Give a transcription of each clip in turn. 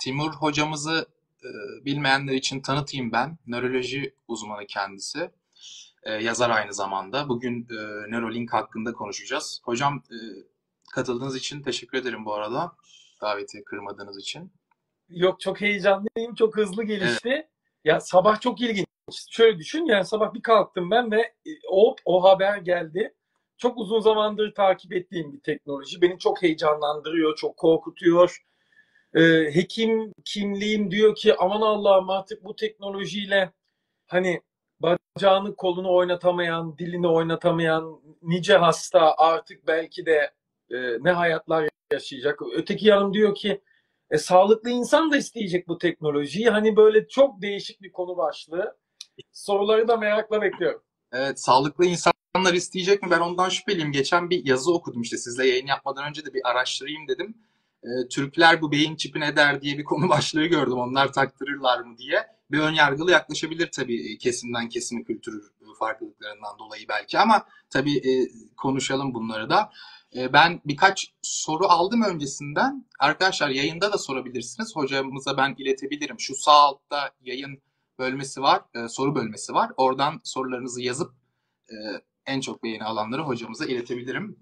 Timur hocamızı e, bilmeyenler için tanıtayım ben. Nöroloji uzmanı kendisi. E, yazar aynı zamanda. Bugün e, Neuralink hakkında konuşacağız. Hocam e, katıldığınız için teşekkür ederim bu arada. Daveti kırmadığınız için. Yok çok heyecanlıyım. Çok hızlı gelişti. Evet. Ya sabah çok ilginç. Şöyle düşün yani sabah bir kalktım ben ve e, o, o haber geldi. Çok uzun zamandır takip ettiğim bir teknoloji. Beni çok heyecanlandırıyor, çok korkutuyor. Ee, hekim kimliğim diyor ki aman Allah'ım artık bu teknolojiyle hani bacağını kolunu oynatamayan, dilini oynatamayan nice hasta artık belki de e, ne hayatlar yaşayacak. Öteki yanım diyor ki e, sağlıklı insan da isteyecek bu teknolojiyi. Hani böyle çok değişik bir konu başlığı. Soruları da merakla bekliyorum. Evet, sağlıklı insanlar isteyecek mi? Ben ondan şüpheliyim. Geçen bir yazı okudum işte sizle yayın yapmadan önce de bir araştırayım dedim. E, Türkler bu beyin çipi ne der diye bir konu başlığı gördüm. Onlar taktırırlar mı diye. Bir ön yargılı yaklaşabilir tabii kesimden kesime kültür farklılıklarından dolayı belki ama tabii e, konuşalım bunları da. E, ben birkaç soru aldım öncesinden. Arkadaşlar yayında da sorabilirsiniz. Hocamıza ben iletebilirim. Şu sağ altta yayın bölmesi var, e, soru bölmesi var. Oradan sorularınızı yazıp e, en çok beğeni alanları hocamıza iletebilirim.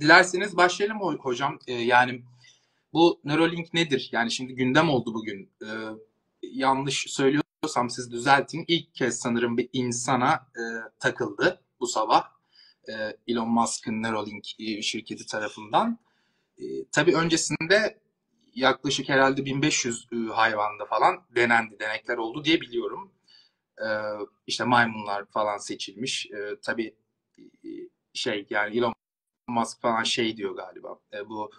Dilerseniz başlayalım hocam. E, yani bu Neuralink nedir? Yani şimdi gündem oldu bugün. E, yanlış söylüyorsam siz düzeltin. İlk kez sanırım bir insana e, takıldı bu sabah. E, Elon Musk'ın Neuralink e, şirketi tarafından. E, tabii öncesinde yaklaşık herhalde 1500 e, hayvanda falan denendi, denekler oldu diye biliyorum. E, işte maymunlar falan seçilmiş. E, tabii e, şey yani Elon Musk falan şey diyor galiba. E, bu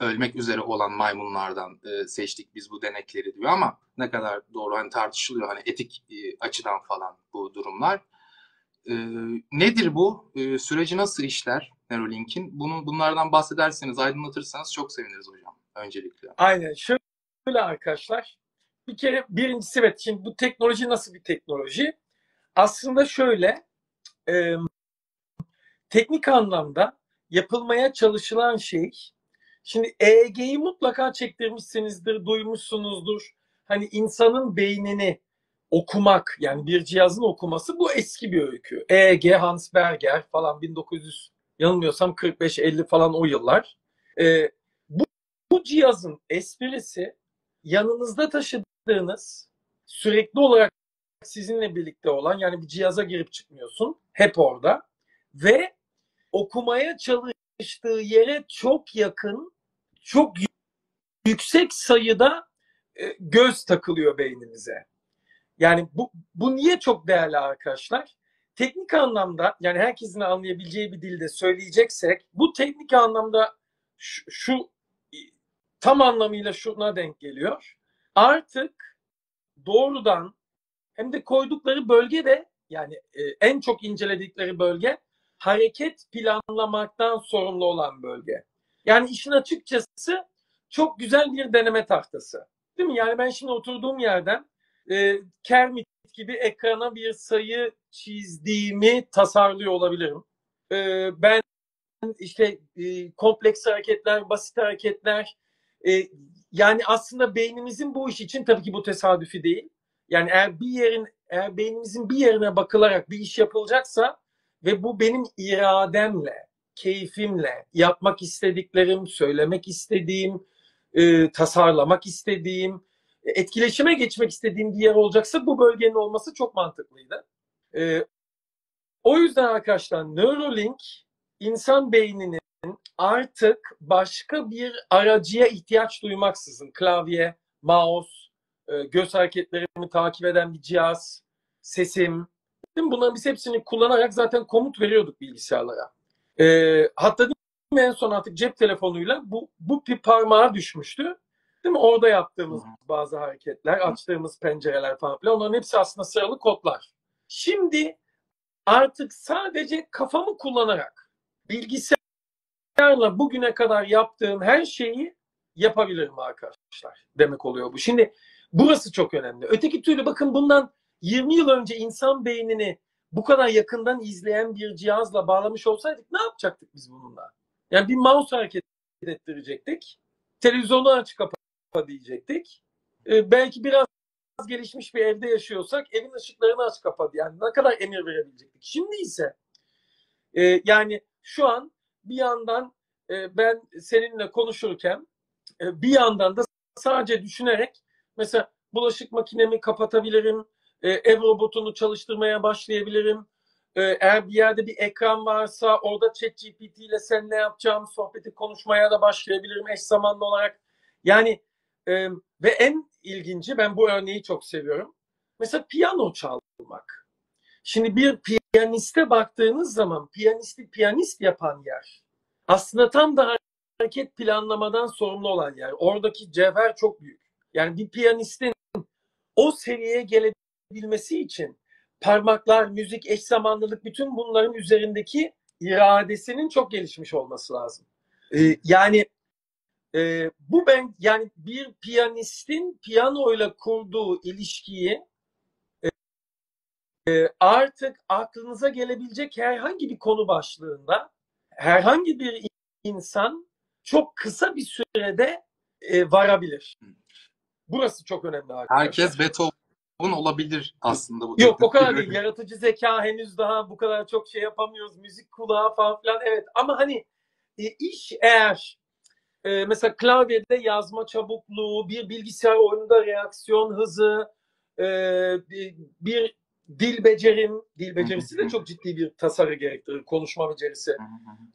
ölmek üzere olan maymunlardan e, seçtik biz bu denekleri diyor ama ne kadar doğru hani tartışılıyor hani etik e, açıdan falan bu durumlar. nedir bu? süreci nasıl işler Neuralink'in? Bunu bunlardan bahsederseniz, aydınlatırsanız çok seviniriz hocam öncelikle. Aynen. Şöyle arkadaşlar. Bir kere birincisi evet. Şimdi bu teknoloji nasıl bir teknoloji? Aslında şöyle e, teknik anlamda yapılmaya çalışılan şey Şimdi EEG'yi mutlaka çektirmişsinizdir, duymuşsunuzdur. Hani insanın beynini okumak yani bir cihazın okuması bu eski bir öykü. EEG, Hans Berger falan 1900 yanılmıyorsam 45-50 falan o yıllar. Ee, bu, bu cihazın esprisi yanınızda taşıdığınız sürekli olarak sizinle birlikte olan yani bir cihaza girip çıkmıyorsun hep orada ve okumaya çalıştığı yere çok yakın çok yüksek sayıda e, göz takılıyor beynimize. Yani bu, bu niye çok değerli arkadaşlar? Teknik anlamda yani herkesin anlayabileceği bir dilde söyleyeceksek bu teknik anlamda şu, şu tam anlamıyla şuna denk geliyor. Artık doğrudan hem de koydukları bölge de yani e, en çok inceledikleri bölge hareket planlamaktan sorumlu olan bölge. Yani işin açıkçası çok güzel bir deneme tahtası. Değil mi? Yani ben şimdi oturduğum yerden e, Kermit gibi ekrana bir sayı çizdiğimi tasarlıyor olabilirim. E, ben işte e, kompleks hareketler, basit hareketler e, yani aslında beynimizin bu iş için tabii ki bu tesadüfi değil. Yani eğer bir yerin eğer beynimizin bir yerine bakılarak bir iş yapılacaksa ve bu benim irademle keyfimle yapmak istediklerim, söylemek istediğim, e, tasarlamak istediğim, etkileşime geçmek istediğim bir yer olacaksa bu bölgenin olması çok mantıklıydı. E, o yüzden arkadaşlar Neuralink insan beyninin artık başka bir aracıya ihtiyaç duymaksızın klavye, mouse, e, göz hareketlerimi takip eden bir cihaz, sesim, bunların biz hepsini kullanarak zaten komut veriyorduk bilgisayarlara. E, hatta değil mi, en son artık cep telefonuyla bu, bu bir parmağa düşmüştü. Değil mi? Orada yaptığımız bazı hareketler, açtığımız pencereler falan filan onların hepsi aslında sıralı kodlar. Şimdi artık sadece kafamı kullanarak bilgisayarla bugüne kadar yaptığım her şeyi yapabilirim arkadaşlar. Demek oluyor bu. Şimdi burası çok önemli. Öteki türlü bakın bundan 20 yıl önce insan beynini bu kadar yakından izleyen bir cihazla bağlamış olsaydık ne yapacaktık biz bununla? Yani bir mouse hareket ettirecektik. Televizyonu aç kapa diyecektik. Ee, belki biraz gelişmiş bir evde yaşıyorsak evin ışıklarını aç kapa yani ne kadar emir verebilecektik. Şimdi ise e, yani şu an bir yandan e, ben seninle konuşurken e, bir yandan da sadece düşünerek mesela bulaşık makinemi kapatabilirim, e, ev robotunu çalıştırmaya başlayabilirim. E, eğer bir yerde bir ekran varsa orada ChatGPT ile sen ne yapacağım sohbeti konuşmaya da başlayabilirim eş zamanlı olarak. Yani e, ve en ilginci ben bu örneği çok seviyorum. Mesela piyano çalmak. Şimdi bir piyaniste baktığınız zaman piyanisti piyanist yapan yer aslında tam da hareket planlamadan sorumlu olan yer. Oradaki cevher çok büyük. Yani bir piyanistin o seviyeye gelebilmesi için parmaklar, müzik, eş zamanlılık bütün bunların üzerindeki iradesinin çok gelişmiş olması lazım. Ee, yani e, bu ben yani bir piyanistin piyanoyla kurduğu ilişkiyi e, artık aklınıza gelebilecek herhangi bir konu başlığında herhangi bir insan çok kısa bir sürede e, varabilir. Burası çok önemli arkadaşlar. Herkes Beethoven olabilir aslında. Bu Yok o kadar değil. Yaratıcı zeka henüz daha bu kadar çok şey yapamıyoruz. Müzik kulağı falan filan evet. Ama hani e, iş eğer e, mesela klavyede yazma çabukluğu, bir bilgisayar oyununda reaksiyon hızı, e, bir dil becerim, dil becerisi de çok ciddi bir tasarı gerektirir, konuşma becerisi.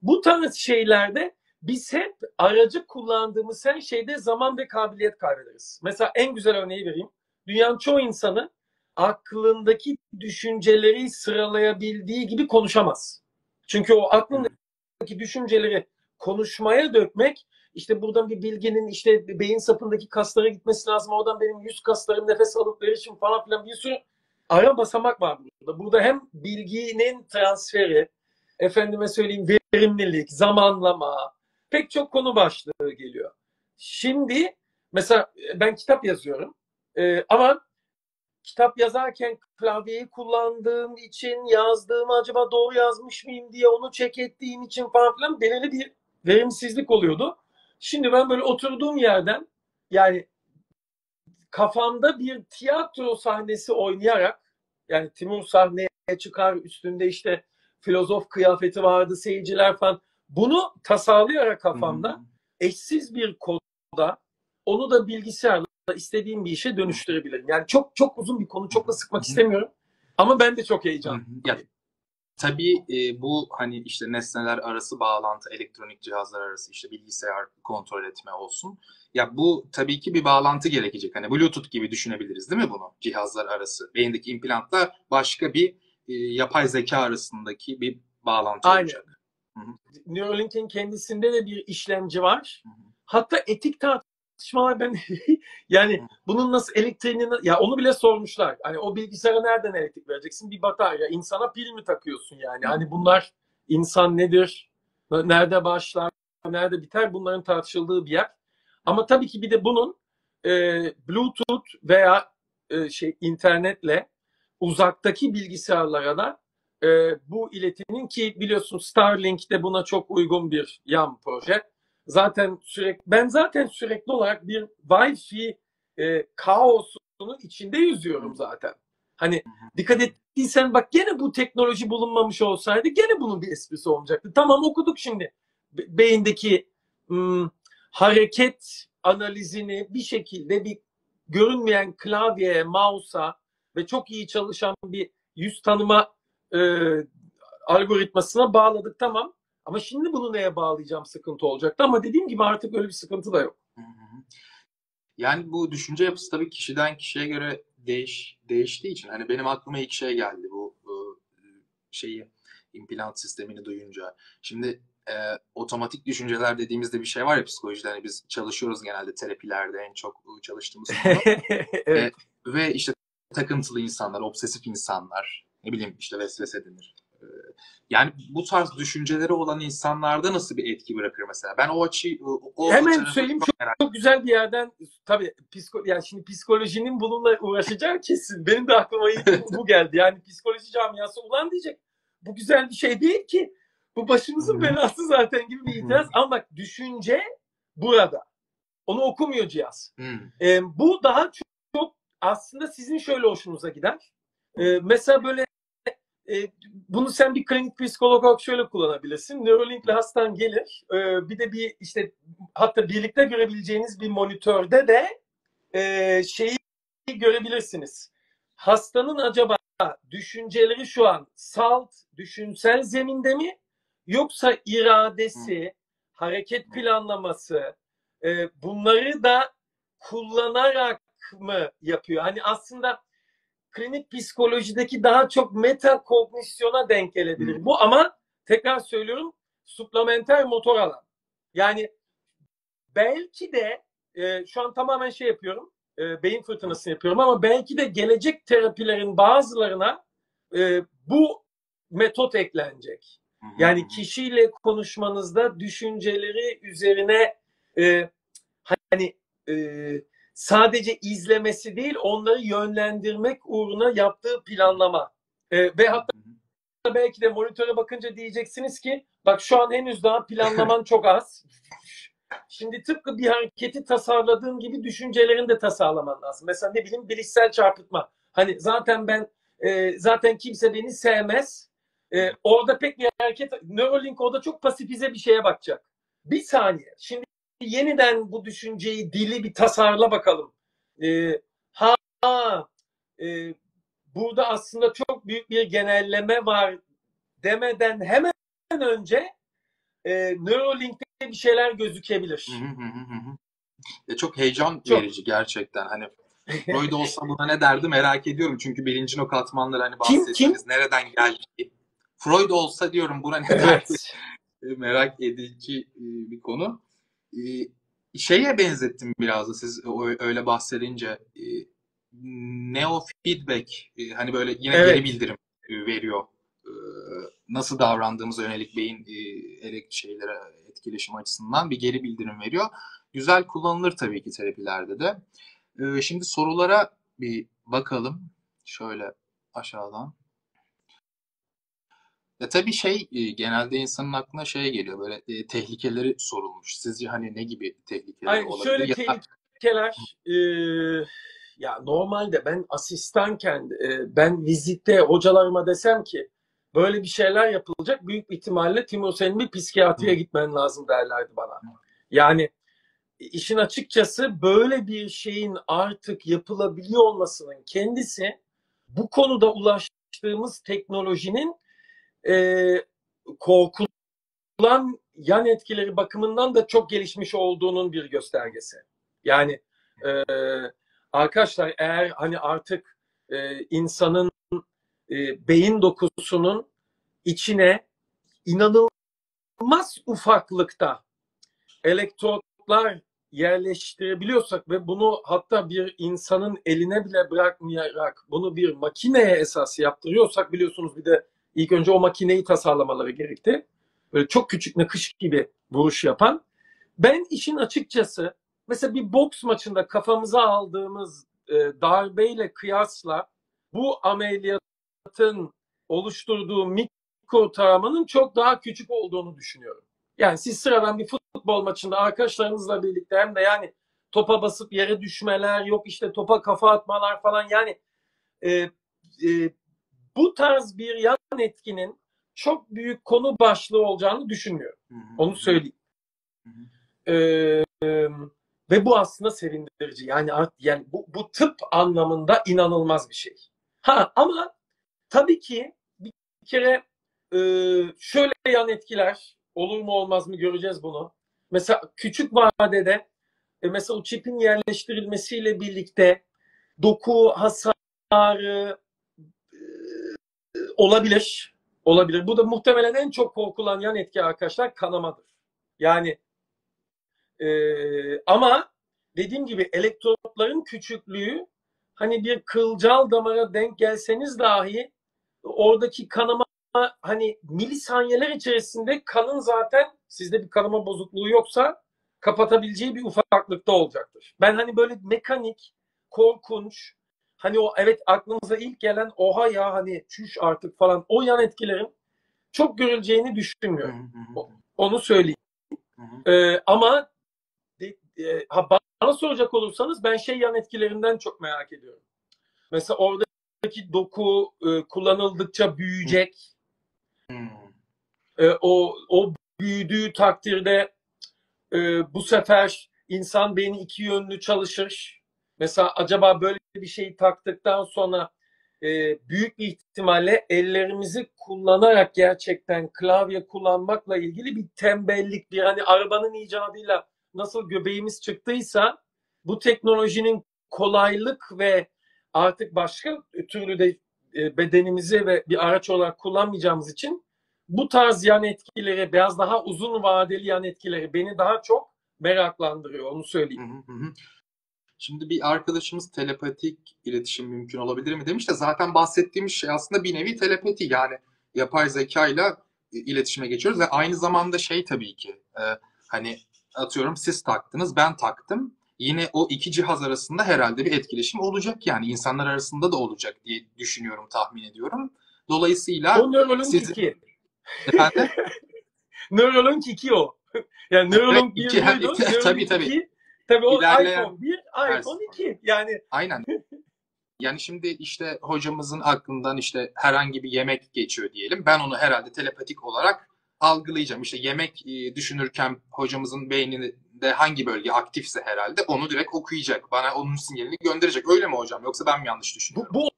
Bu tarz şeylerde biz hep aracı kullandığımız her şeyde zaman ve kabiliyet kaybederiz. Mesela en güzel örneği vereyim. Dünyanın çoğu insanı aklındaki düşünceleri sıralayabildiği gibi konuşamaz. Çünkü o aklındaki düşünceleri konuşmaya dökmek işte buradan bir bilginin işte beyin sapındaki kaslara gitmesi lazım. Oradan benim yüz kaslarım nefes alıp verişim falan filan bir sürü ara basamak var burada. Burada hem bilginin transferi, efendime söyleyeyim verimlilik, zamanlama, pek çok konu başlığı geliyor. Şimdi mesela ben kitap yazıyorum ee, ama kitap yazarken klavyeyi kullandığım için yazdığımı acaba doğru yazmış mıyım diye onu çek ettiğim için falan filan belirli bir verimsizlik oluyordu. Şimdi ben böyle oturduğum yerden yani kafamda bir tiyatro sahnesi oynayarak yani Timur sahneye çıkar üstünde işte filozof kıyafeti vardı seyirciler falan bunu tasarlayarak kafamda eşsiz bir kodda onu da bilgisayarla istediğim bir işe dönüştürebilirim. Yani çok çok uzun bir konu çok da sıkmak istemiyorum ama ben de çok heyecanlıyım. Ya, tabii e, bu hani işte nesneler arası bağlantı, elektronik cihazlar arası işte bilgisayar kontrol etme olsun. Ya bu tabii ki bir bağlantı gerekecek. Hani Bluetooth gibi düşünebiliriz değil mi bunu? Cihazlar arası. Beyindeki implantla başka bir e, yapay zeka arasındaki bir bağlantı Aynen. olacak. Neuralink'in kendisinde de bir işlemci var. Hı hı. Hatta etik tartışmalar ben yani bunun nasıl elektriğini ya onu bile sormuşlar. Hani o bilgisayara nereden elektrik vereceksin? Bir batarya. İnsana pil mi takıyorsun yani? Hani bunlar insan nedir? Nerede başlar? Nerede biter? Bunların tartışıldığı bir yer. Ama tabii ki bir de bunun e, Bluetooth veya e, şey internetle uzaktaki bilgisayarlara da e, bu iletinin ki biliyorsun Starlink de buna çok uygun bir yan proje. Zaten sürekli ben zaten sürekli olarak bir Wi-Fi e, kaosunun içinde yüzüyorum zaten. Hani dikkat ettiysen bak gene bu teknoloji bulunmamış olsaydı gene bunun bir esprisi olmayacaktı. Tamam okuduk şimdi Be- beyindeki ım, hareket analizini bir şekilde bir görünmeyen klavyeye, mouse'a ve çok iyi çalışan bir yüz tanıma e, algoritmasına bağladık tamam. Ama şimdi bunu neye bağlayacağım sıkıntı olacaktı. Ama dediğim gibi artık öyle bir sıkıntı da yok. Yani bu düşünce yapısı tabii kişiden kişiye göre değiş değiştiği için hani benim aklıma ilk şey geldi bu, bu şeyi implant sistemini duyunca. Şimdi e, otomatik düşünceler dediğimizde bir şey var ya psikolojide hani biz çalışıyoruz genelde terapilerde en çok çalıştığımız konu. evet. Ve işte takıntılı insanlar, obsesif insanlar, ne bileyim işte vesvese denir. Yani bu tarz düşünceleri olan insanlarda nasıl bir etki bırakır mesela? Ben o açıyı, o, Hemen söyleyeyim, çok merak Çok güzel bir yerden tabii psiko, yani şimdi psikolojinin bununla uğraşacağı kesin. Benim de aklıma ilk bu, geldi. Yani psikoloji camiası ulan diyecek. Bu güzel bir şey değil ki. Bu başımızın belası zaten gibi bir itiraz. Ama bak düşünce burada. Onu okumuyor cihaz. E, bu daha çok, çok aslında sizin şöyle hoşunuza gider. E, mesela böyle e, bunu sen bir klinik psikolog olarak şöyle kullanabilirsin. Neuralink'le hastan gelir. E, bir de bir işte hatta birlikte görebileceğiniz bir monitörde de e, şeyi görebilirsiniz. Hastanın acaba düşünceleri şu an salt, düşünsel zeminde mi? Yoksa iradesi, hareket planlaması e, bunları da kullanarak mı yapıyor? Hani aslında klinik psikolojideki daha çok metakognisyona denk gelebilir. Bu ama tekrar söylüyorum suplementer motor alan. Yani belki de e, şu an tamamen şey yapıyorum. E, beyin fırtınası yapıyorum ama belki de gelecek terapilerin bazılarına e, bu metot eklenecek. Yani kişiyle konuşmanızda düşünceleri üzerine e, hani e, sadece izlemesi değil onları yönlendirmek uğruna yaptığı planlama. E, ve hatta belki de monitöre bakınca diyeceksiniz ki bak şu an henüz daha planlaman çok az. Şimdi tıpkı bir hareketi tasarladığın gibi düşüncelerini de tasarlaman lazım. Mesela ne bileyim bilişsel çarpıtma. Hani zaten ben e, zaten kimse beni sevmez. E, orada pek bir hareket Neuralink orada çok pasifize bir şeye bakacak. Bir saniye. Şimdi yeniden bu düşünceyi dili bir tasarla bakalım. E, ha e, burada aslında çok büyük bir genelleme var demeden hemen önce e, Neuralink'te bir şeyler gözükebilir. Hı hı hı hı. Ya çok heyecan Çok. verici gerçekten. Hani Freud olsa buna ne derdi merak ediyorum. Çünkü bilinci o katmanları hani Kim, bahsettiniz. Nereden geldi? Freud olsa diyorum buna ne derdi evet. merak edici e, bir konu. E, Şeye benzettim biraz da siz öyle bahsedince. E, Neofeedback e, hani böyle yine Evet. geri bildirim veriyor. E, Nasıl davrandığımıza yönelik beyin elek şeylere etkileşim açısından bir geri bildirim veriyor. Güzel kullanılır tabii ki terapilerde de. E, Şimdi sorulara bir bakalım. Şöyle aşağıdan. Ya tabii şey e, genelde insanın aklına şey geliyor böyle e, tehlikeleri sorulmuş. Sizce hani ne gibi tehlikeler Ay, olabilir? şöyle Ya- tehlikeler e, ya normalde ben asistanken e, ben vizitte hocalarıma desem ki böyle bir şeyler yapılacak büyük bir ihtimalle Timur senin bir psikiyatriye gitmen lazım derlerdi bana. Yani işin açıkçası böyle bir şeyin artık yapılabiliyor olmasının kendisi bu konuda ulaştığımız teknolojinin e, korkulan yan etkileri bakımından da çok gelişmiş olduğunun bir göstergesi. Yani e, arkadaşlar eğer hani artık e, insanın e, beyin dokusunun içine inanılmaz ufaklıkta elektrotlar yerleştirebiliyorsak ve bunu hatta bir insanın eline bile bırakmayarak bunu bir makineye esas yaptırıyorsak biliyorsunuz bir de ilk önce o makineyi tasarlamaları gerekti. Böyle çok küçük nakış gibi vuruş yapan. Ben işin açıkçası mesela bir boks maçında kafamıza aldığımız e, darbeyle kıyasla bu ameliyatın oluşturduğu mikro travmanın çok daha küçük olduğunu düşünüyorum. Yani siz sıradan bir futbol maçında arkadaşlarınızla birlikte hem de yani topa basıp yere düşmeler yok işte topa kafa atmalar falan yani e, e, bu tarz bir yan etkinin çok büyük konu başlığı olacağını düşünmüyorum. Hı hı. Onu söyleyeyim. Hı hı. Ee, ve bu aslında sevindirici. Yani yani bu, bu tıp anlamında inanılmaz bir şey. Ha ama tabii ki bir kere e, şöyle yan etkiler olur mu olmaz mı göreceğiz bunu. Mesela küçük vadede e, mesela o çipin yerleştirilmesiyle birlikte doku hasarı olabilir. Olabilir. Bu da muhtemelen en çok korkulan yan etki arkadaşlar kanamadır. Yani e, ama dediğim gibi elektrotların küçüklüğü hani bir kılcal damara denk gelseniz dahi oradaki kanama hani milisaniyeler içerisinde kanın zaten sizde bir kanama bozukluğu yoksa kapatabileceği bir ufaklıkta olacaktır. Ben hani böyle mekanik, korkunç, hani o evet aklımıza ilk gelen oha ya hani çüş artık falan o yan etkilerin çok görüleceğini düşünmüyorum. hı hı. Onu söyleyeyim. Hı. Ee, ama de- e, ha, bana soracak olursanız ben şey yan etkilerinden çok merak ediyorum. Mesela oradaki doku e, kullanıldıkça büyüyecek. E, o o büyüdüğü takdirde e, bu sefer insan beyni iki yönlü çalışır. Mesela acaba böyle bir şeyi taktıktan sonra e, büyük ihtimalle ellerimizi kullanarak gerçekten klavye kullanmakla ilgili bir tembellik, bir hani arabanın icadıyla nasıl göbeğimiz çıktıysa bu teknolojinin kolaylık ve artık başka türlü de e, bedenimizi ve bir araç olarak kullanmayacağımız için bu tarz yan etkileri, biraz daha uzun vadeli yan etkileri beni daha çok meraklandırıyor. Onu söyleyeyim. Hı hı hı. Şimdi bir arkadaşımız telepatik iletişim mümkün olabilir mi demiş de zaten bahsettiğimiz şey aslında bir nevi telepati yani yapay zeka ile iletişime geçiyoruz ve aynı zamanda şey tabii ki e, hani atıyorum siz taktınız ben taktım yine o iki cihaz arasında herhalde bir etkileşim olacak yani insanlar arasında da olacak diye düşünüyorum tahmin ediyorum. Dolayısıyla O Neuralink sizin- 2. efendim Neuralink 2 o. yani Neuralink 1 iki, ha, buydu. iki, Neuralink tabii, tabii. 2. Tabii o İlerleyen iPhone 1, iPhone versiyon. 2. Yani Aynen. Yani şimdi işte hocamızın aklından işte herhangi bir yemek geçiyor diyelim. Ben onu herhalde telepatik olarak algılayacağım. İşte yemek e, düşünürken hocamızın beyninde hangi bölge aktifse herhalde onu direkt okuyacak. Bana onun sinyalini gönderecek. Öyle mi hocam? Yoksa ben mi yanlış bu, düşünüyorum? bu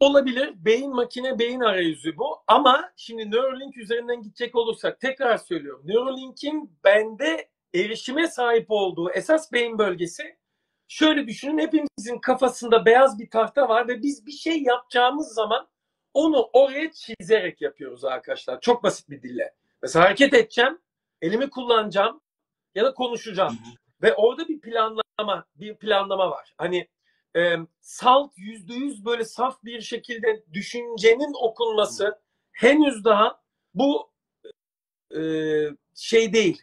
olabilir. Beyin makine beyin arayüzü bu. Ama şimdi Neuralink üzerinden gidecek olursak tekrar söylüyorum. Neuralink'in bende erişime sahip olduğu esas beyin bölgesi şöyle düşünün hepimizin kafasında beyaz bir tahta var ve biz bir şey yapacağımız zaman onu oraya çizerek yapıyoruz arkadaşlar. Çok basit bir dille. Mesela hareket edeceğim, elimi kullanacağım ya da konuşacağım. Ve orada bir planlama, bir planlama var. Hani e, salt yüzde yüz böyle saf bir şekilde düşüncenin okunması henüz daha bu e, şey değil.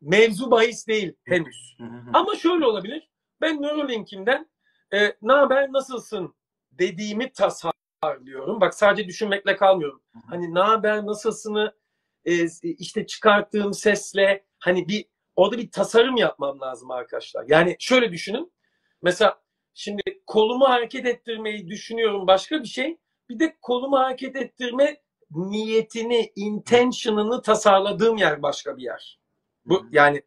Mevzu bahis değil henüz. Ama şöyle olabilir. Ben Neuralink'imden e, ne haber nasılsın dediğimi tasarlıyorum. Bak sadece düşünmekle kalmıyorum. Hani ne haber nasılsını e, işte çıkarttığım sesle hani bir orada bir tasarım yapmam lazım arkadaşlar. Yani şöyle düşünün. Mesela şimdi kolumu hareket ettirmeyi düşünüyorum başka bir şey. Bir de kolumu hareket ettirme niyetini, intention'ını tasarladığım yer başka bir yer. Bu yani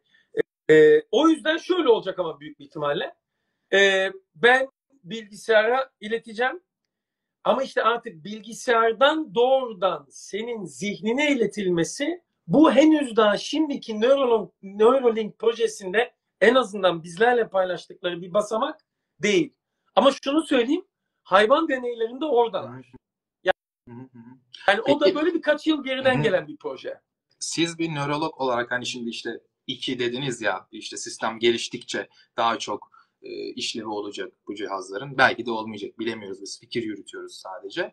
e, o yüzden şöyle olacak ama büyük bir ihtimalle. E, ben bilgisayara ileteceğim. Ama işte artık bilgisayardan doğrudan senin zihnine iletilmesi bu henüz daha şimdiki Neuralink, Neuralink projesinde en azından bizlerle paylaştıkları bir basamak değil. Ama şunu söyleyeyim. Hayvan deneylerinde oradalar. Hı. Yani o da Peki- böyle birkaç yıl geriden gelen bir proje. Siz bir nörolog olarak hani şimdi işte iki dediniz ya işte sistem geliştikçe daha çok e, işlevi olacak bu cihazların. Belki de olmayacak bilemiyoruz biz fikir yürütüyoruz sadece.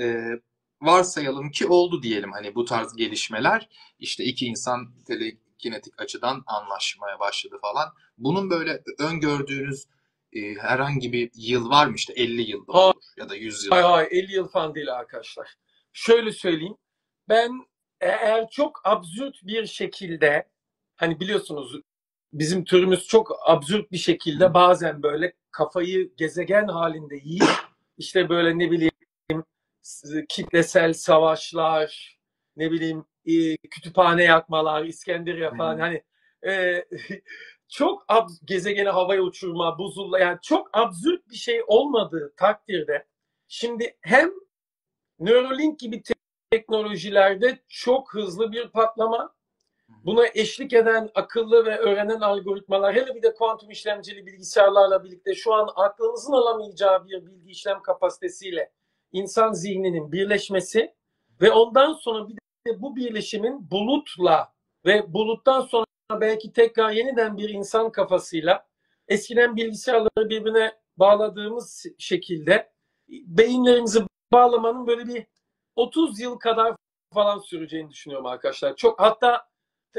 E, varsayalım ki oldu diyelim hani bu tarz gelişmeler işte iki insan telekinetik açıdan anlaşmaya başladı falan. Bunun böyle öngördüğünüz e, herhangi bir yıl var mı işte 50 yılda Ha- olur ya da 100 yıl. Hay hay 50 yıl falan değil arkadaşlar. Şöyle söyleyeyim. Ben eğer çok absürt bir şekilde hani biliyorsunuz bizim türümüz çok absürt bir şekilde bazen böyle kafayı gezegen halinde yiyip işte böyle ne bileyim kitlesel savaşlar ne bileyim kütüphane yakmalar İskenderiye falan hani e, çok ab- gezegeni havaya uçurma buzulma yani çok absürt bir şey olmadığı takdirde Şimdi hem Neuralink gibi teknolojilerde çok hızlı bir patlama, buna eşlik eden akıllı ve öğrenen algoritmalar, hele bir de kuantum işlemcili bilgisayarlarla birlikte şu an aklımızın alamayacağı bir bilgi işlem kapasitesiyle insan zihninin birleşmesi ve ondan sonra bir de bu birleşimin bulutla ve buluttan sonra belki tekrar yeniden bir insan kafasıyla eskiden bilgisayarları birbirine bağladığımız şekilde beyinlerimizi bağlamanın böyle bir 30 yıl kadar falan süreceğini düşünüyorum arkadaşlar. Çok hatta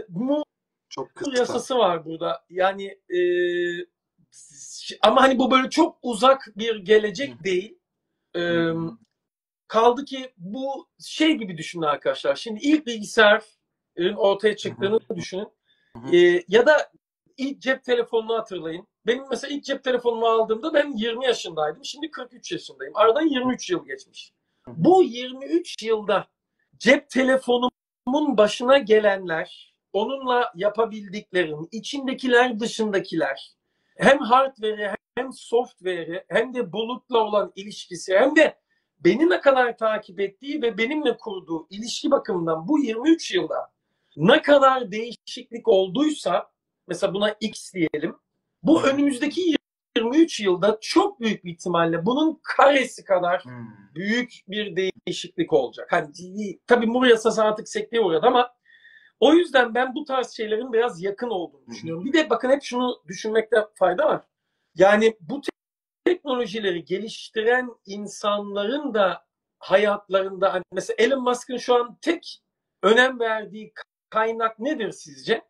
mu Çok kısa. yasası var burada. Yani e, ama hani bu böyle çok uzak bir gelecek değil. E, Hı hı. kaldı ki bu şey gibi düşünün arkadaşlar. Şimdi ilk bilgisayarın ortaya çıktığını düşünün. Hı hı. E, ya da ilk cep telefonunu hatırlayın. Benim mesela ilk cep telefonumu aldığımda ben 20 yaşındaydım. Şimdi 43 yaşındayım. Aradan 23 yıl geçmiş. Bu 23 yılda cep telefonumun başına gelenler, onunla yapabildiklerim, içindekiler, dışındakiler, hem hardware'i hem software'i hem de bulutla olan ilişkisi hem de beni ne kadar takip ettiği ve benimle kurduğu ilişki bakımından bu 23 yılda ne kadar değişiklik olduysa mesela buna X diyelim. Bu önümüzdeki 23 yılda çok büyük bir ihtimalle bunun karesi kadar Hmm. büyük bir değişiklik olacak. Hani tabii Mur yasası artık sekteye uğradı ama o yüzden ben bu tarz şeylerin biraz yakın olduğunu düşünüyorum. Bir de bakın hep şunu düşünmekte fayda var. Yani bu te- teknolojileri geliştiren insanların da hayatlarında hani mesela Elon Musk'ın şu an tek önem verdiği kaynak nedir sizce?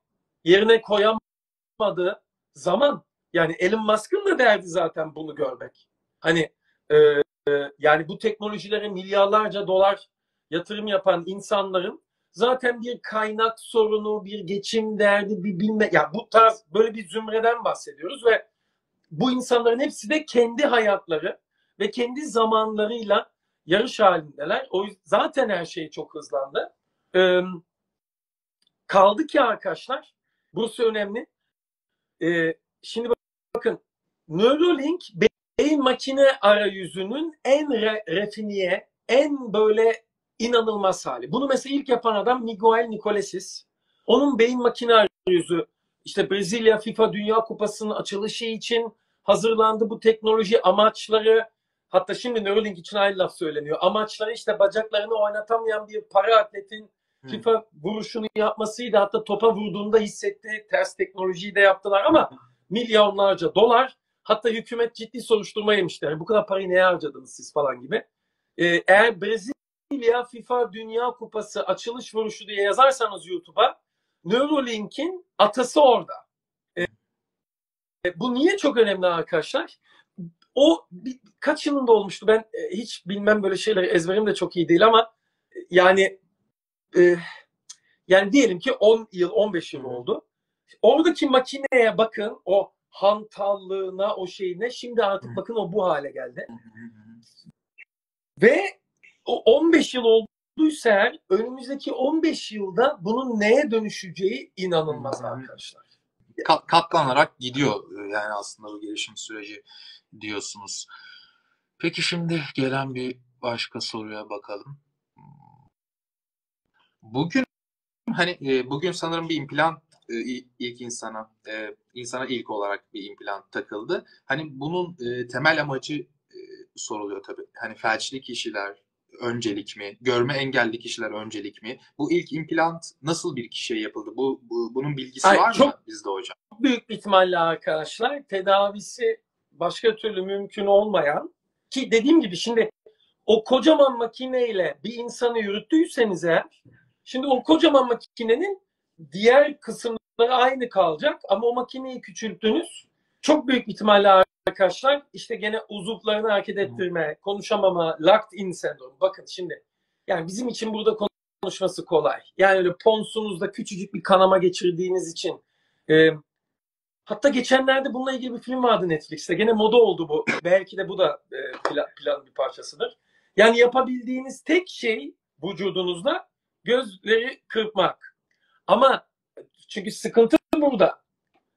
Yerine koyamadığı zaman. Yani Elon Musk'ın da derdi zaten bunu görmek. Hani e, e, yani bu teknolojilere milyarlarca dolar yatırım yapan insanların zaten bir kaynak sorunu, bir geçim derdi, bir bilme ya bu tarz böyle bir zümreden bahsediyoruz ve bu insanların hepsi de kendi hayatları ve kendi zamanlarıyla yarış halindeler. O zaten her şey çok hızlandı. Ee, kaldı ki arkadaşlar, burası önemli. Ee, şimdi bakın, Neuralink beyin makine arayüzünün en re, refiniye, en böyle inanılmaz hali. Bunu mesela ilk yapan adam Miguel Nicolesis. Onun beyin makine arayüzü işte Brezilya FIFA Dünya Kupası'nın açılışı için hazırlandı bu teknoloji amaçları. Hatta şimdi Neuralink için aynı laf söyleniyor. Amaçları işte bacaklarını oynatamayan bir para atletin Hmm. FIFA vuruşunu yapmasıydı. Hatta topa vurduğunda hissetti. Ters teknolojiyi de yaptılar ama milyonlarca dolar. Hatta hükümet ciddi soruşturma yemişti. Yani bu kadar parayı neye harcadınız siz falan gibi. Ee, eğer Brezilya FIFA Dünya Kupası açılış vuruşu diye yazarsanız YouTube'a Neuralink'in atası orada. Ee, bu niye çok önemli arkadaşlar? O bir, kaç yılında olmuştu? Ben e, hiç bilmem böyle şeyleri ezberim de çok iyi değil ama e, yani e, yani diyelim ki 10 yıl 15 yıl oldu. Oradaki makineye bakın o hantallığına o şeyine şimdi artık bakın o bu hale geldi. Ve o 15 yıl olduysa eğer önümüzdeki 15 yılda bunun neye dönüşeceği inanılmaz arkadaşlar. Kat- katlanarak gidiyor e, yani aslında bu gelişim süreci diyorsunuz. Peki şimdi gelen bir başka soruya bakalım. Bugün hani e, bugün sanırım bir implant ilk insana e, insana ilk olarak bir implant takıldı. Hani bunun e, temel amacı e, soruluyor tabii. Hani felçli kişiler öncelik mi? Görme engelli kişiler öncelik mi? Bu ilk implant nasıl bir kişiye yapıldı? Bu, bu bunun bilgisi Ay, var mı çok- bizde hocam? büyük ihtimalle arkadaşlar tedavisi başka türlü mümkün olmayan ki dediğim gibi şimdi o kocaman makineyle bir insanı yürüttüyseniz eğer şimdi o kocaman makinenin diğer kısımları aynı kalacak ama o makineyi küçülttünüz çok büyük ihtimalle arkadaşlar işte gene uzuvlarını hareket ettirme, konuşamama, locked in sendromu. Bakın şimdi yani bizim için burada konuşması kolay. Yani öyle ponsunuzda küçücük bir kanama geçirdiğiniz için e, Hatta geçenlerde bununla ilgili bir film vardı Netflix'te. Gene moda oldu bu. Belki de bu da e, pla- planın bir parçasıdır. Yani yapabildiğiniz tek şey vücudunuzda gözleri kırpmak. Ama çünkü sıkıntı burada.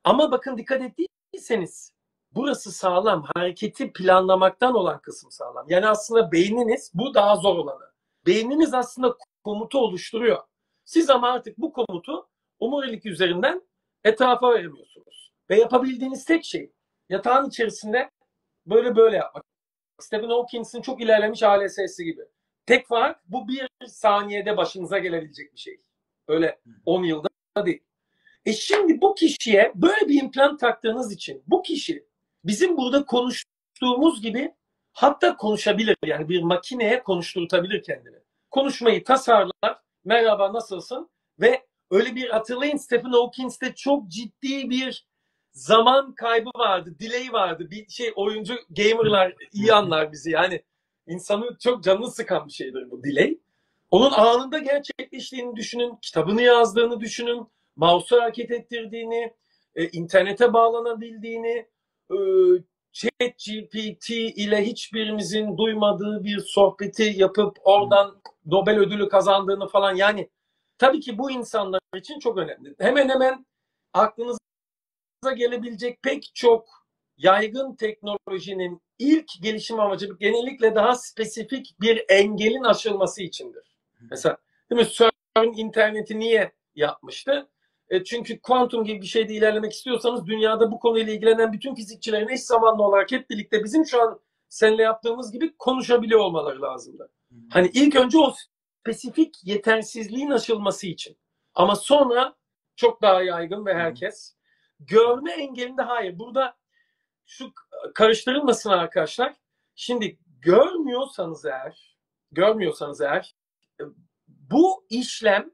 Ama bakın dikkat ettiyseniz burası sağlam. Hareketi planlamaktan olan kısım sağlam. Yani aslında beyniniz bu daha zor olanı. Beyniniz aslında komutu oluşturuyor. Siz ama artık bu komutu omurilik üzerinden etrafa veremiyorsunuz. Ve yapabildiğiniz tek şey yatağın içerisinde böyle böyle yapmak. Stephen Hawking'in çok ilerlemiş ALS'si gibi. Tek fark bu bir saniyede başınıza gelebilecek bir şey. Öyle 10 yılda değil. E şimdi bu kişiye böyle bir implant taktığınız için bu kişi bizim burada konuştuğumuz gibi hatta konuşabilir. Yani bir makineye konuşturtabilir kendini. Konuşmayı tasarlar. Merhaba nasılsın? Ve öyle bir hatırlayın Stephen Hawking'de çok ciddi bir zaman kaybı vardı, delay vardı. Bir şey oyuncu gamerlar iyi anlar bizi. Yani insanın çok canını sıkan bir şeydir bu delay. Onun anında gerçekleştiğini düşünün, kitabını yazdığını düşünün, mouse'u hareket ettirdiğini, e, internete bağlanabildiğini, e, ChatGPT ile hiçbirimizin duymadığı bir sohbeti yapıp oradan Nobel ödülü kazandığını falan yani tabii ki bu insanlar için çok önemli. Hemen hemen aklınıza gelebilecek pek çok yaygın teknolojinin ilk gelişim amacı genellikle daha spesifik bir engelin aşılması içindir. Mesela değil mi? CERN interneti niye yapmıştı? E çünkü kuantum gibi bir şeyde ilerlemek istiyorsanız dünyada bu konuyla ilgilenen bütün fizikçilerin eş zamanlı olarak hep birlikte bizim şu an seninle yaptığımız gibi konuşabiliyor olmaları lazımdı. Hani ilk önce o spesifik yetersizliğin aşılması için. Ama sonra çok daha yaygın ve herkes görme engelinde hayır. Burada şu karıştırılmasın arkadaşlar. Şimdi görmüyorsanız eğer görmüyorsanız eğer bu işlemin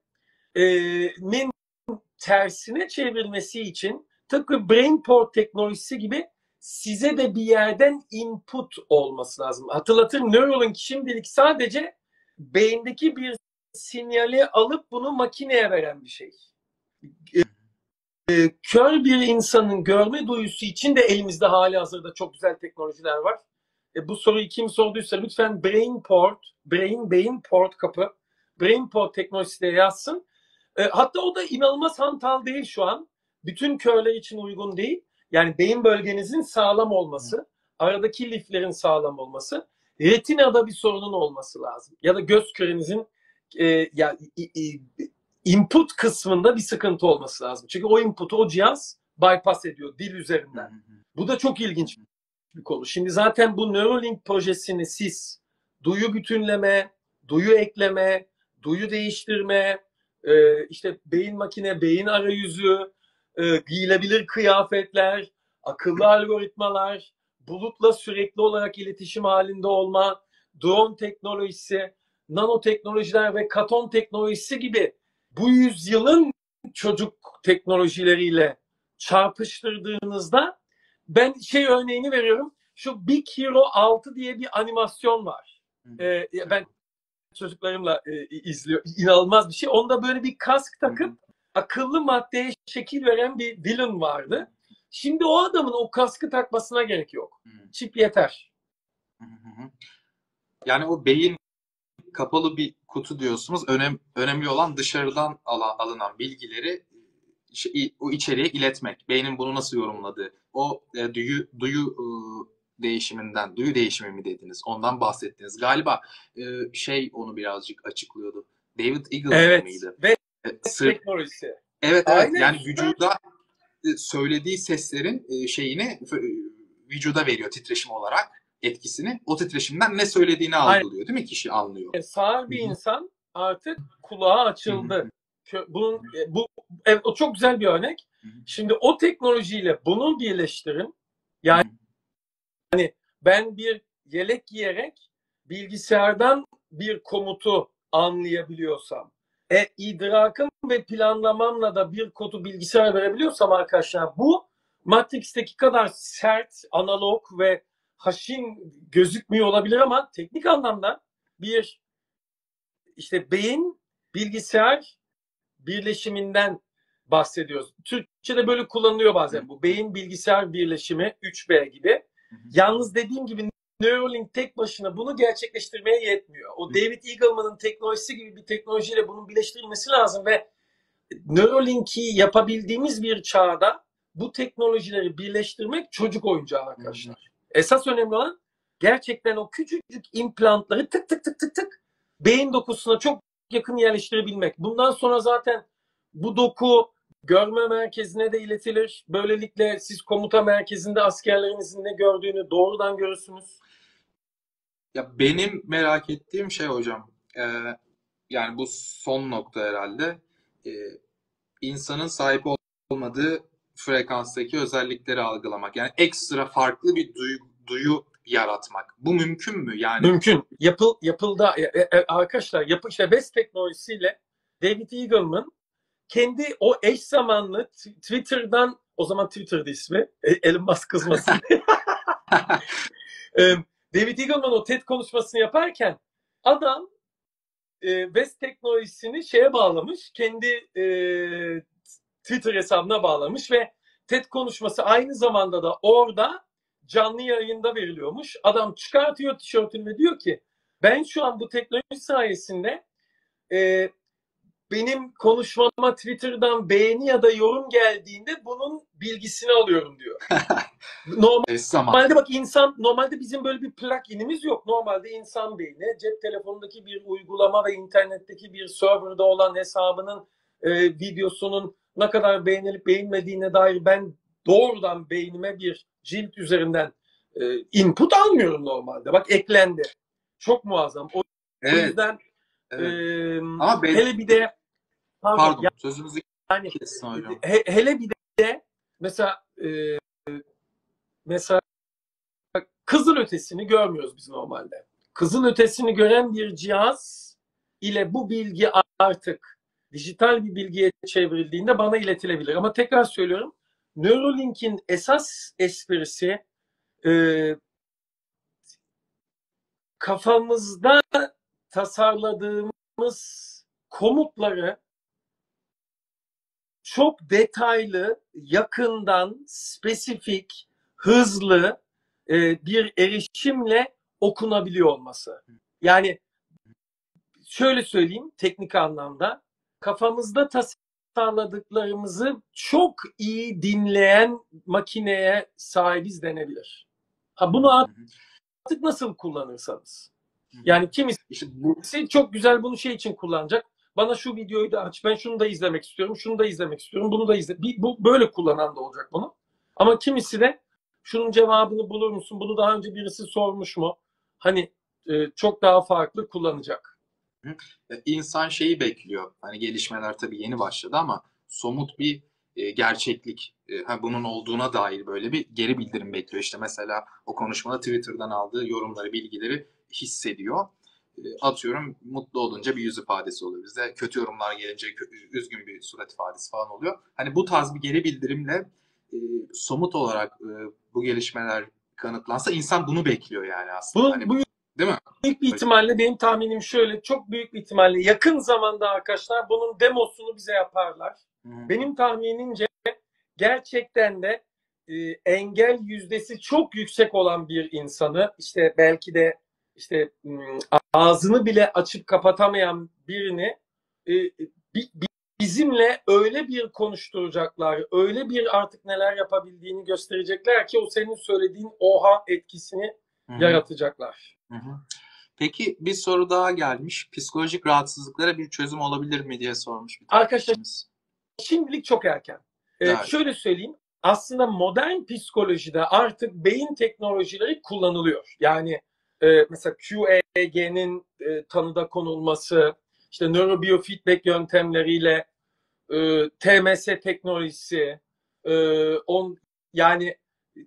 tersine çevrilmesi için tıpkı Brainport teknolojisi gibi size de bir yerden input olması lazım. Hatırlatırım Neuralink şimdilik sadece beyindeki bir sinyali alıp bunu makineye veren bir şey. Ee, kör bir insanın görme duyusu için de elimizde hali hazırda çok güzel teknolojiler var. E, bu soruyu kim sorduysa lütfen Brainport, Brain Beyin Port kapı, Brainport teknolojisi de yazsın. E, hatta o da inanılmaz hantal değil şu an. Bütün körler için uygun değil. Yani beyin bölgenizin sağlam olması, aradaki liflerin sağlam olması, retinada bir sorunun olması lazım. Ya da göz kürenizin e, ya i, i, input kısmında bir sıkıntı olması lazım. Çünkü o input'u o cihaz bypass ediyor dil üzerinden. Bu da çok ilginç bir konu. Şimdi zaten bu Neuralink projesini siz duyu bütünleme, duyu ekleme, duyu değiştirme, e, işte beyin makine, beyin arayüzü, e, giyilebilir kıyafetler, akıllı algoritmalar, bulutla sürekli olarak iletişim halinde olma, drone teknolojisi, nanoteknolojiler ve katon teknolojisi gibi bu yüzyılın çocuk teknolojileriyle çarpıştırdığınızda ben şey örneğini veriyorum. Şu Big Hero 6 diye bir animasyon var. Ee, ben çocuklarımla e, izliyor. İnanılmaz bir şey. Onda böyle bir kask takıp akıllı maddeye şekil veren bir villain vardı. Şimdi o adamın o kaskı takmasına gerek yok. Çip yeter. Yani o beyin kapalı bir kutu diyorsunuz. Önem, önemli olan dışarıdan alınan bilgileri o içeriye iletmek. Beynin bunu nasıl yorumladığı. O e, duyu duyu e, değişiminden, duyu değişimi mi dediniz? Ondan bahsettiniz. Galiba e, şey onu birazcık açıklıyordu. David Eagles evet. miydi? Ve Sır... teknolojisi. Evet evet. Aynen. Yani vücuda e, söylediği seslerin e, şeyini e, vücuda veriyor titreşim olarak etkisini. O titreşimden ne söylediğini algılıyor değil mi? Kişi anlıyor. Yani sağır bir Hı-hı. insan artık kulağı açıldı. Hı-hı. Bunun bu evet, o çok güzel bir örnek. Şimdi o teknolojiyle bunu birleştirin. Yani. Yani ben bir yelek giyerek bilgisayardan bir komutu anlayabiliyorsam, e, idrakım ve planlamamla da bir kodu bilgisayara verebiliyorsam arkadaşlar bu Matrix'teki kadar sert, analog ve haşin gözükmüyor olabilir ama teknik anlamda bir işte beyin bilgisayar birleşiminden bahsediyoruz. Türkçe'de böyle kullanılıyor bazen bu. Beyin bilgisayar birleşimi 3B gibi. Yalnız dediğim gibi Neuralink tek başına bunu gerçekleştirmeye yetmiyor. O David Eagleman'ın teknolojisi gibi bir teknolojiyle bunun birleştirilmesi lazım ve Neuralink'i yapabildiğimiz bir çağda bu teknolojileri birleştirmek çocuk oyuncağı arkadaşlar. Esas önemli olan gerçekten o küçücük implantları tık tık tık tık tık beyin dokusuna çok yakın yerleştirebilmek. Bundan sonra zaten bu doku görme merkezine de iletilir. Böylelikle siz komuta merkezinde askerlerinizin ne gördüğünü doğrudan görürsünüz. Ya benim merak ettiğim şey hocam, e, yani bu son nokta herhalde. E, insanın sahip olmadığı frekanstaki özellikleri algılamak. Yani ekstra farklı bir duyu, duyu yaratmak. Bu mümkün mü? Yani mümkün. Yapıl yapıldı e, e, arkadaşlar yapı işte West teknolojisiyle David Eagleman kendi o eş zamanlı Twitter'dan o zaman Twitter'dı ismi. E, Elon Musk kızmasın. David Eagleman o TED konuşmasını yaparken adam e, West teknolojisini şeye bağlamış. Kendi e, Twitter hesabına bağlamış ve TED konuşması aynı zamanda da orada canlı yayında veriliyormuş. Adam çıkartıyor tişörtünü ve diyor ki ben şu an bu teknoloji sayesinde e, benim konuşmama Twitter'dan beğeni ya da yorum geldiğinde bunun bilgisini alıyorum diyor. Normal zaman. Normalde bak insan normalde bizim böyle bir pluginimiz yok. Normalde insan beyni cep telefonundaki bir uygulama ve internetteki bir serverda olan hesabının e, videosunun ne kadar beğenilip beğenmediğine dair ben doğrudan beynime bir cilt üzerinden e, input almıyorum normalde. Bak eklendi. Çok muazzam. O Evet. yüzden evet. e, Ama ben- hele bir de pardon, Pardon. Sözünüzü yani kessin hocam. He- hele bir de mesela e, mesela kızıl ötesini görmüyoruz biz normalde. Kızıl ötesini gören bir cihaz ile bu bilgi artık dijital bir bilgiye çevrildiğinde bana iletilebilir. Ama tekrar söylüyorum Neuralink'in esas esprisi e, kafamızda tasarladığımız komutları çok detaylı, yakından, spesifik, hızlı e, bir erişimle okunabiliyor olması. Yani şöyle söyleyeyim teknik anlamda kafamızda tasarladıklarımızı çok iyi dinleyen makineye sahibiz denebilir. Ha bunu artık nasıl kullanırsanız. Yani kimisi işte çok güzel bunu şey için kullanacak. Bana şu videoyu da aç. Ben şunu da izlemek istiyorum. Şunu da izlemek istiyorum. Bunu da izle. Bir, bu böyle kullanan da olacak bunu. Ama kimisi de şunun cevabını bulur musun? Bunu daha önce birisi sormuş mu? Hani e, çok daha farklı kullanacak. insan şeyi bekliyor. Hani gelişmeler tabii yeni başladı ama somut bir e, gerçeklik, e, bunun olduğuna dair böyle bir geri bildirim bekliyor. İşte mesela o konuşmada Twitter'dan aldığı yorumları, bilgileri hissediyor. E, atıyorum mutlu olunca bir yüz ifadesi oluyor bizde. Kötü yorumlar gelince üzgün bir surat ifadesi falan oluyor. Hani bu tarz bir geri bildirimle e, somut olarak e, bu gelişmeler kanıtlansa insan bunu bekliyor yani aslında. Bu, Hani, bu değil mi? büyük bir ihtimalle benim tahminim şöyle. Çok büyük bir ihtimalle yakın zamanda arkadaşlar bunun demosunu bize yaparlar. Hı. Benim tahminimce gerçekten de e, engel yüzdesi çok yüksek olan bir insanı işte belki de işte ağzını bile açıp kapatamayan birini e, bi- bi- bizimle öyle bir konuşturacaklar, öyle bir artık neler yapabildiğini gösterecekler ki o senin söylediğin oha etkisini Hı hı. yaratacaklar. Hı hı. Peki bir soru daha gelmiş. Psikolojik rahatsızlıklara bir çözüm olabilir mi diye sormuş bir Arkadaşlar. Şimdilik çok erken. Ee, Evet. Şöyle söyleyeyim. Aslında modern psikolojide artık beyin teknolojileri kullanılıyor. Yani e, mesela QEEG'nin e, tanıda konulması, işte nörobiofeedback yöntemleriyle e, TMS teknolojisi, e, on, yani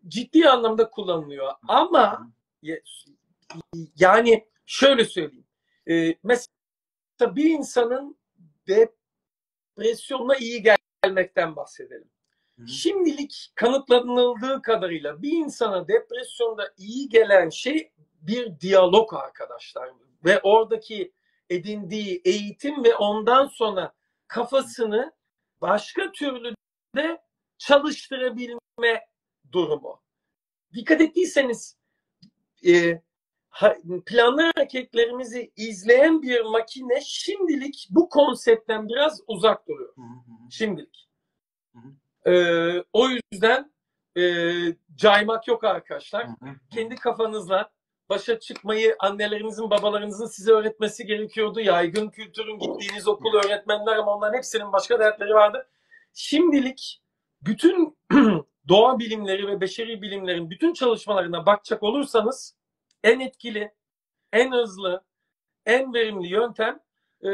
ciddi anlamda kullanılıyor. Ama yani şöyle söyleyeyim. E, mesela bir insanın depresyonla iyi gelmekten bahsedelim. Hı hı. Şimdilik kanıtlanıldığı kadarıyla bir insana depresyonda iyi gelen şey bir diyalog arkadaşlar. Ve oradaki edindiği eğitim ve ondan sonra kafasını başka türlü de çalıştırabilme durumu. Dikkat ettiyseniz e, planlı hareketlerimizi izleyen bir makine şimdilik bu konseptten biraz uzak duruyor. Hı hı hı. Şimdilik. Hı Ee, o yüzden e, caymak yok arkadaşlar. Kendi kafanızla başa çıkmayı annelerinizin, babalarınızın size öğretmesi gerekiyordu. Yaygın kültürün gittiğiniz okul öğretmenler ama onların hepsinin başka dertleri vardı. Şimdilik bütün doğa bilimleri ve beşeri bilimlerin bütün çalışmalarına bakacak olursanız en etkili, en hızlı, en verimli yöntem e,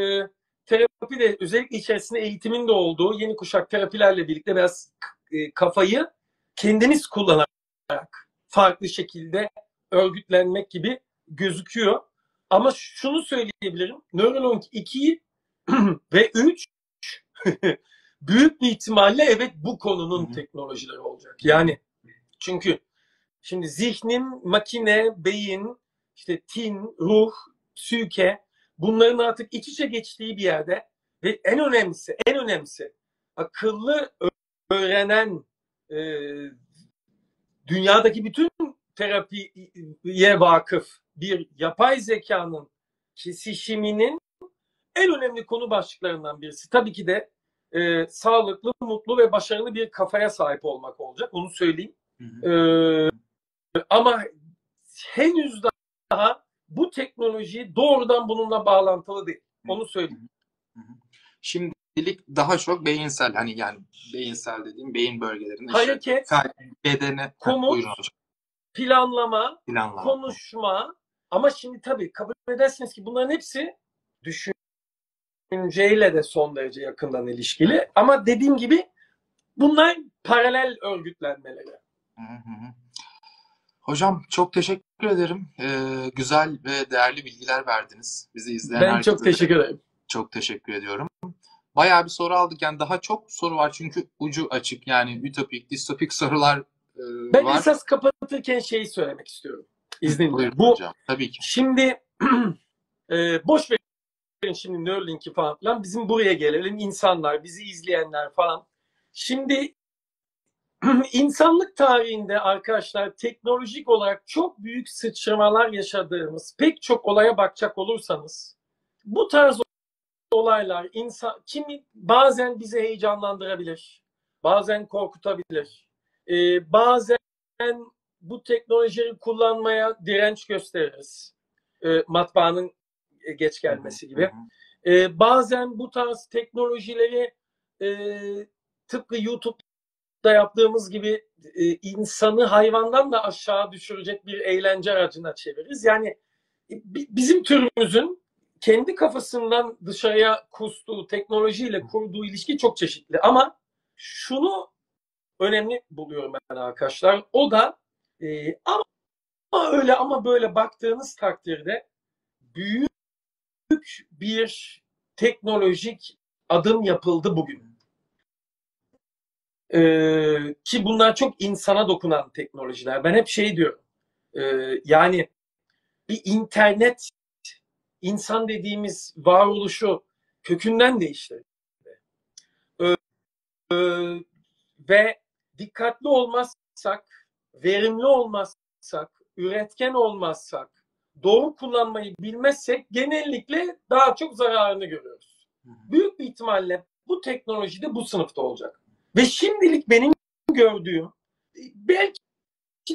terapi de özellikle içerisinde eğitimin de olduğu yeni kuşak terapilerle birlikte biraz e, kafayı kendiniz kullanarak farklı şekilde örgütlenmek gibi gözüküyor. Ama şunu söyleyebilirim. Neuralink 2 ve 3 büyük bir ihtimalle evet bu konunun Hı hı. teknolojileri olacak. Yani çünkü şimdi zihnin, makine, beyin, işte tin, ruh, psüke bunların artık iç içe geçtiği bir yerde ve en önemlisi, en önemlisi akıllı öğrenen e, dünyadaki bütün terapiye vakıf bir yapay zekanın kesişiminin en önemli konu başlıklarından birisi. Tabii ki de e, sağlıklı, mutlu ve başarılı bir kafaya sahip olmak olacak. Onu söyleyeyim. Hı hı. E, ama henüz daha bu teknoloji doğrudan bununla bağlantılı değil. Onu söyleyeyim. Şimdilik daha çok beyinsel hani yani beyinsel dediğim beyin bölgelerinde işte Hareket, kalp, bedene Komut, hocam. Planlama, Planlama. konuşma ama şimdi tabii kabul edersiniz ki bunların hepsi düşünceyle de son derece yakından ilişkili. Ama dediğim gibi bunlar paralel örgütlenmeleri. Hı hı hı. Hocam çok teşekkür ederim. Ee, güzel ve değerli bilgiler verdiniz. Bizi izleyen Ben herkese çok teşekkür ederim. çok teşekkür ediyorum. Bayağı bir soru aldık. Yani daha çok soru var çünkü ucu açık. Yani ütopik, distopik sorular Ben var. esas kapatırken şeyi söylemek istiyorum. İzninle. Buyurun Bu hocam. Tabii ki. Şimdi e, boş verin şimdi Neuralink'i falan filan. Bizim buraya gelelim. insanlar, bizi izleyenler falan. Şimdi insanlık tarihinde arkadaşlar teknolojik olarak çok büyük sıçramalar yaşadığımız pek çok olaya bakacak olursanız bu tarz olaylar insan kimi bazen bizi heyecanlandırabilir. Bazen korkutabilir. Ee, bazen bu teknolojiyi kullanmaya direnç gösteririz. Ee, matbaanın e, geç gelmesi gibi. Ee, bazen bu tarz teknolojileri e, tıpkı YouTube'da yaptığımız gibi e, insanı hayvandan da aşağı düşürecek bir eğlence aracına çeviririz. Yani e, bi- bizim türümüzün kendi kafasından dışarıya kustuğu teknolojiyle kurduğu ilişki çok çeşitli. Ama şunu önemli buluyorum ben arkadaşlar. O da e, ama, ama öyle ama böyle baktığınız takdirde büyük bir teknolojik adım yapıldı bugün. Ee, ki bunlar çok insana dokunan teknolojiler. Ben hep şey diyorum. Ee, yani bir internet insan dediğimiz varoluşu kökünden değiştirdi. Ee, e, ve dikkatli olmazsak, verimli olmazsak, üretken olmazsak, doğru kullanmayı bilmezsek genellikle daha çok zararını görüyoruz. Büyük bir ihtimalle bu teknoloji de bu sınıfta olacak. Ve şimdilik benim gördüğüm belki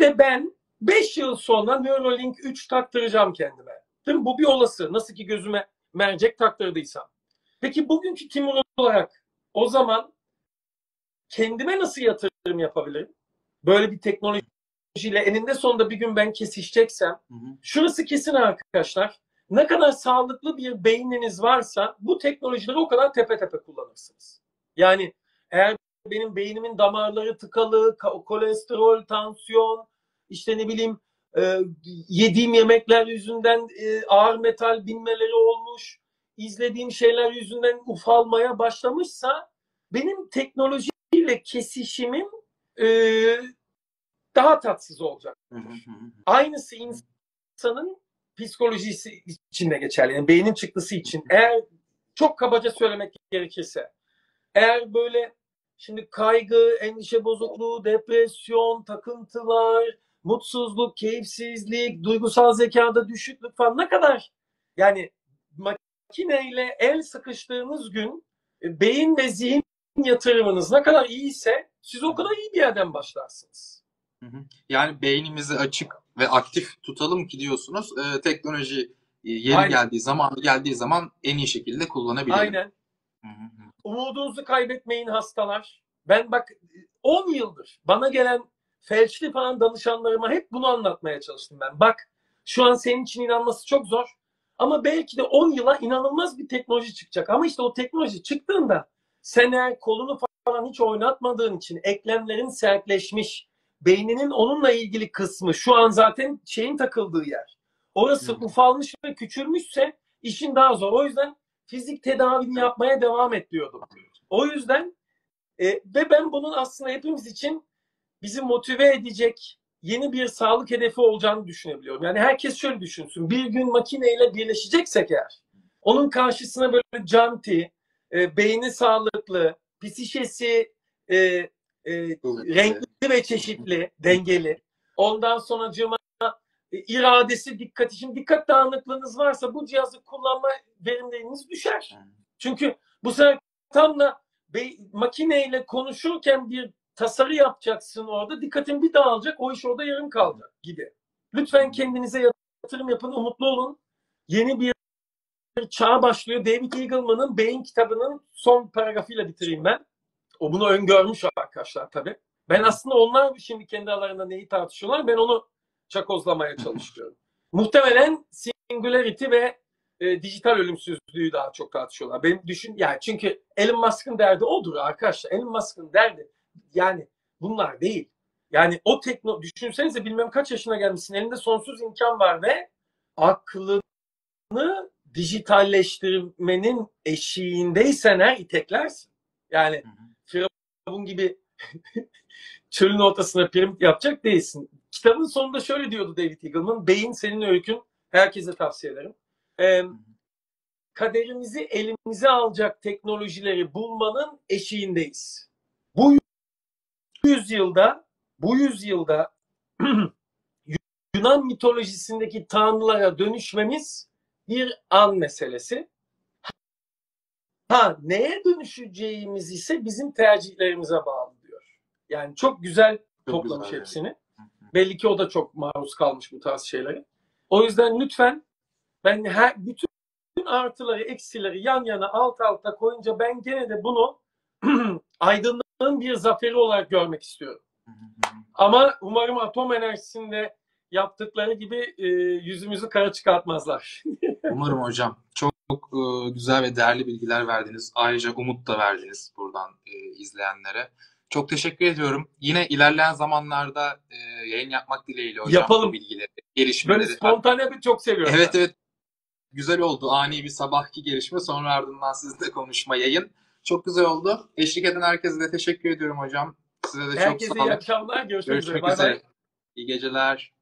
de ben 5 yıl sonra Neuralink 3 taktıracağım kendime. Değil mi? Bu bir olası. Nasıl ki gözüme mercek taktırdıysam. Peki bugünkü Timur olarak o zaman kendime nasıl yatırım yapabilirim? Böyle bir teknolojiyle eninde sonunda bir gün ben kesişeceksem Hı hı. Şurası kesin arkadaşlar. Ne kadar sağlıklı bir beyniniz varsa bu teknolojileri o kadar tepe tepe kullanırsınız. Yani eğer benim beynimin damarları tıkalı, ka- kolesterol, tansiyon, işte ne bileyim e, yediğim yemekler yüzünden e, ağır metal binmeleri olmuş, izlediğim şeyler yüzünden ufalmaya başlamışsa benim teknolojiyle kesişimim e, daha tatsız olacak. Aynısı insanın psikolojisi için de geçerli. Yani beynin çıktısı için. Eğer çok kabaca söylemek gerekirse eğer böyle şimdi kaygı, endişe bozukluğu, depresyon, takıntılar, mutsuzluk, keyifsizlik, duygusal zekada düşüklük falan ne kadar yani makineyle el sıkıştığınız gün e, beyin ve zihin yatırımınız ne kadar iyiyse siz o kadar iyi bir yerden başlarsınız. Yani beynimizi açık ve aktif tutalım ki diyorsunuz e, teknoloji e, yeri Aynen. geldiği zamanı geldiği zaman en iyi şekilde kullanabilelim. Aynen. Hı hı hı. Umudunuzu kaybetmeyin hastalar. Ben bak 10 yıldır bana gelen felçli falan danışanlarıma hep bunu anlatmaya çalıştım ben. Bak şu an senin için inanması çok zor. Ama belki de 10 yıla inanılmaz bir teknoloji çıkacak. Ama işte o teknoloji çıktığında sen eğer kolunu falan hiç oynatmadığın için eklemlerin sertleşmiş, beyninin onunla ilgili kısmı şu an zaten şeyin takıldığı yer. Orası Hı. ufalmış ve küçülmüşse işin daha zor. O yüzden fizik tedavini yapmaya devam et diyordum. O yüzden e, ve ben bunun aslında hepimiz için bizi motive edecek yeni bir sağlık hedefi olacağını düşünebiliyorum. Yani herkes şöyle düşünsün. Bir gün makineyle birleşeceksek eğer onun karşısına böyle canti, e, beyni sağlıklı, psişesi e, e, renkli ve çeşitli, dengeli. Ondan sonra cıma e, iradesi, dikkati. Şimdi dikkat dağınıklığınız varsa bu cihazı kullanma verimliliğiniz düşer. Çünkü bu sefer tam da be- makineyle konuşurken bir tasarı yapacaksın orada. Dikkatin bir dağılacak. O iş orada yarım kaldı gibi. Lütfen kendinize yatırım yapın. Umutlu olun. Yeni bir çağ başlıyor. David Eagleman'ın Beyin kitabının son paragrafıyla bitireyim ben. O bunu öngörmüş arkadaşlar tabii. Ben aslında onlar şimdi kendi aralarında neyi tartışıyorlar ben onu çakozlamaya çalışıyorum. Muhtemelen singularity ve e, dijital ölümsüzlüğü daha çok tartışıyorlar. Benim düşün yani çünkü Elon Musk'ın derdi odur arkadaşlar. Elon Musk'ın derdi yani bunlar değil. Yani o tekno düşünsenize bilmem kaç yaşına gelmişsin elinde sonsuz imkan var ve aklını dijitalleştirmenin eşiğindeysen eğer iteklersin. Yani. Firavun gibi çölün ortasına piramit yapacak değilsin. Kitabın sonunda şöyle diyordu David Eagleman. Beyin senin öykün. Herkese tavsiye ederim. Ee, kaderimizi elimize alacak teknolojileri bulmanın eşiğindeyiz. Bu yüzyılda bu yüzyılda Yunan mitolojisindeki tanrılara dönüşmemiz bir an meselesi. Ha neye dönüşeceğimiz ise bizim tercihlerimize bağlı diyor. Yani çok güzel Çok toplamış güzel, hepsini. Hı. Belli ki o da çok maruz kalmış bu tarz şeylere. O yüzden lütfen ben her, bütün artıları, eksileri yan yana alt alta koyunca ben gene de bunu aydınlığın bir zaferi olarak görmek istiyorum. Ama umarım atom enerjisinde yaptıkları gibi e, yüzümüzü kara çıkartmazlar. Umarım hocam. Çok e, güzel ve değerli bilgiler verdiniz. Ayrıca umut da verdiniz buradan e, izleyenlere. Çok teşekkür ediyorum. Yine ilerleyen zamanlarda e, yayın yapmak dileğiyle hocam Yapalım. bu bilgileri, Böyle gelişmeleri. spontane bir çok seviyorum. Evet ben. evet. Güzel oldu. Ani bir sabahki gelişme sonra ardından sizle konuşma yayın. Çok güzel oldu. Eşlik eden herkese de teşekkür ediyorum hocam. Size de çok Herkese iyi sağ olun. akşamlar. Görüşmek üzere. Görüşmek Bay bay. üzere. İyi geceler.